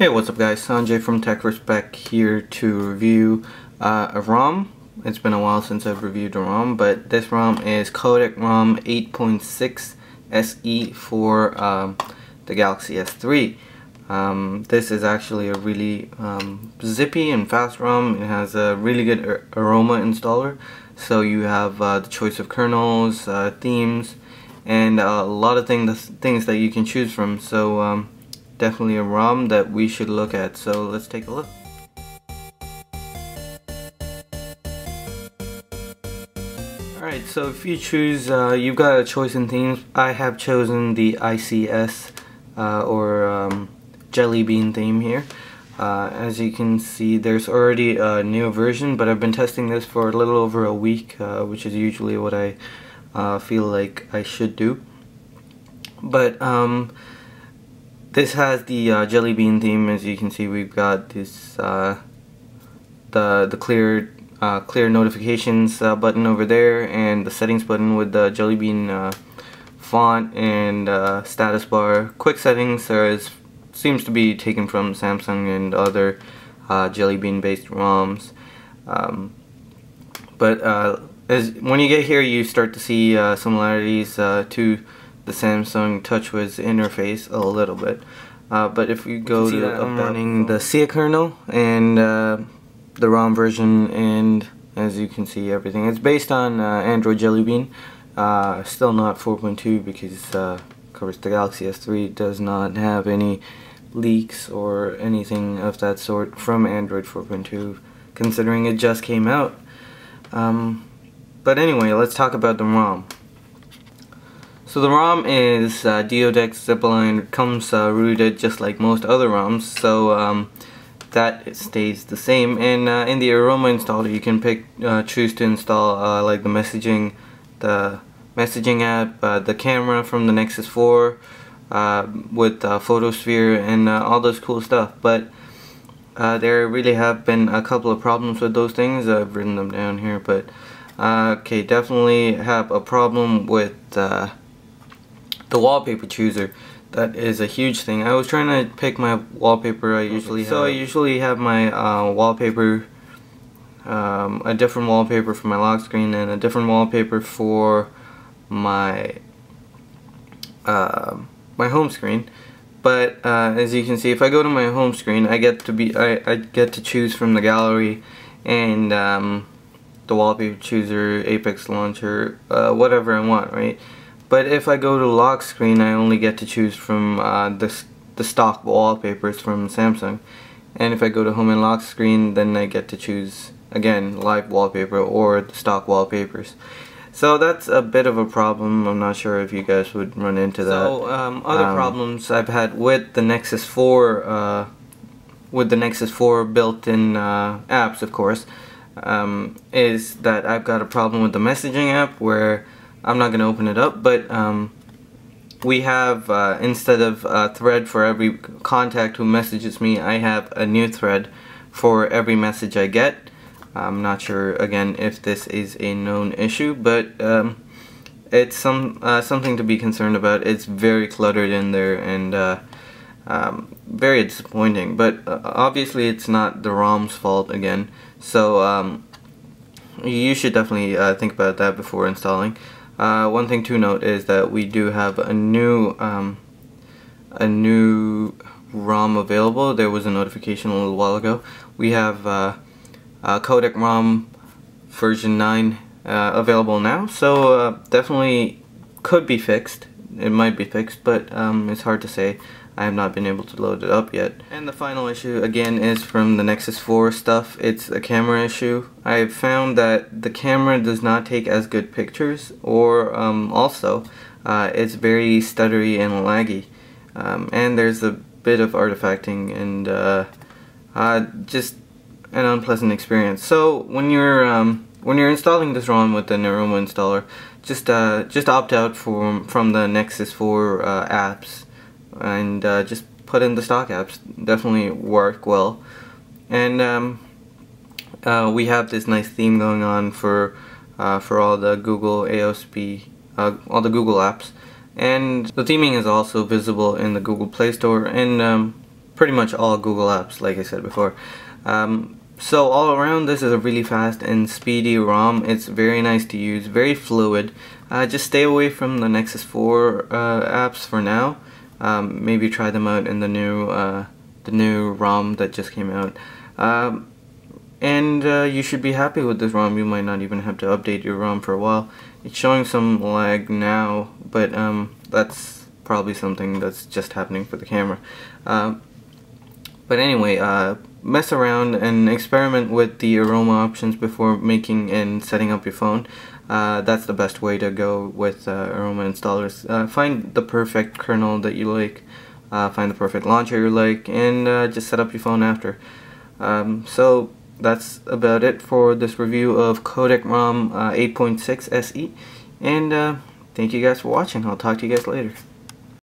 Hey, what's up guys? Sanjay from Tech4Spec here to review uh, a ROM. It's been a while since I've reviewed a ROM, but this ROM is Codec ROM 8.6 SE for um, the Galaxy S3. Um, this is actually a really um, zippy and fast ROM. It has a really good ar aroma installer, so you have uh, the choice of kernels, uh, themes, and a lot of things things that you can choose from. So um, definitely a ROM that we should look at. So let's take a look. Alright, so if you choose, uh, you've got a choice in themes. I have chosen the ICS uh, or um, Jelly Bean theme here. Uh, as you can see, there's already a new version, but I've been testing this for a little over a week, uh, which is usually what I uh, feel like I should do. But um, this has the uh, jelly bean theme. As you can see we've got this uh, the the clear uh, clear notifications uh, button over there and the settings button with the jelly bean uh, font and uh, status bar. Quick settings is, seems to be taken from Samsung and other jelly bean based ROMs. Um, but as when you get here you start to see similarities to the Samsung TouchWiz interface a little bit. Uh, but if we go to I'm running the Siyah kernel and uh, the ROM version and as you can see everything. It's based on uh, Android Jelly Bean. Uh, still not 4.2 because uh, of course the Galaxy S3 does not have any leaks or anything of that sort from Android 4.2 considering it just came out. Um, but anyway, let's talk about the ROM. So the ROM is uh, Deodex Zipalign, comes uh, rooted just like most other ROMs, so um, that stays the same. And uh, in the Aroma installer, you can pick, uh, choose to install uh, like the messaging, the messaging app, uh, the camera from the Nexus 4, with Photosphere and all those cool stuff. But there really have been a couple of problems with those things. I've written them down here, but okay, definitely have a problem with the wallpaper chooser. That is a huge thing. I was trying to pick my wallpaper. I usually so have. I usually have my uh, wallpaper um, a different wallpaper for my lock screen and a different wallpaper for my uh, my home screen. But uh, as you can see if I go to my home screen I get to be I, I get to choose from the gallery and um, the wallpaper chooser Apex launcher uh, whatever I want right but if I go to lock screen, I only get to choose from uh, the, the stock wallpapers from Samsung. And if I go to home and lock screen, then I get to choose, again, live wallpaper or the stock wallpapers. So that's a bit of a problem. I'm not sure if you guys would run into that. So um, other um, problems I've had with the Nexus 4, uh, with the Nexus 4 built-in uh, apps, of course, um, is that I've got a problem with the messaging app where I'm not going to open it up, but um, we have, uh, instead of a thread for every contact who messages me, I have a new thread for every message I get. I'm not sure, again, if this is a known issue, but um, it's some uh, something to be concerned about. It's very cluttered in there and uh, um, very disappointing, but uh, obviously it's not the ROM's fault again, so um, you should definitely uh, think about that before installing. Uh, one thing to note is that we do have a new um, a new ROM available. There was a notification a little while ago. We have uh, Codec ROM version 9 uh, available now, so uh, definitely could be fixed. It might be fixed, but um, it's hard to say. I have not been able to load it up yet. And the final issue again is from the Nexus 4 stuff. It's a camera issue. I've found that the camera does not take as good pictures or um, also uh, it's very stuttery and laggy. Um, and there's a bit of artifacting and uh, uh, just an unpleasant experience. So when you're um, when you're installing this ROM with the Aroma installer, just uh, just opt out from from the Nexus 4 uh, apps and uh, just put in the stock apps. Definitely work well. And um, uh, we have this nice theme going on for uh, for all the Google AOSP, uh, all the Google apps. And the theming is also visible in the Google Play Store and um, pretty much all Google apps, like I said before. Um, so all around, this is a really fast and speedy ROM. It's very nice to use, very fluid. Uh, just stay away from the Nexus 4 uh, apps for now. Um, maybe try them out in the new uh, the new ROM that just came out. Um, and uh, you should be happy with this ROM. You might not even have to update your ROM for a while. It's showing some lag now, but um, that's probably something that's just happening for the camera. Um, but anyway, uh, mess around and experiment with the aroma options before making and setting up your phone. Uh, that's the best way to go with uh, aroma installers. Uh, find the perfect kernel that you like, uh, find the perfect launcher you like, and uh, just set up your phone after. Um, so that's about it for this review of Codec ROM uh, 8.6 SE, and thank you guys for watching. I'll talk to you guys later.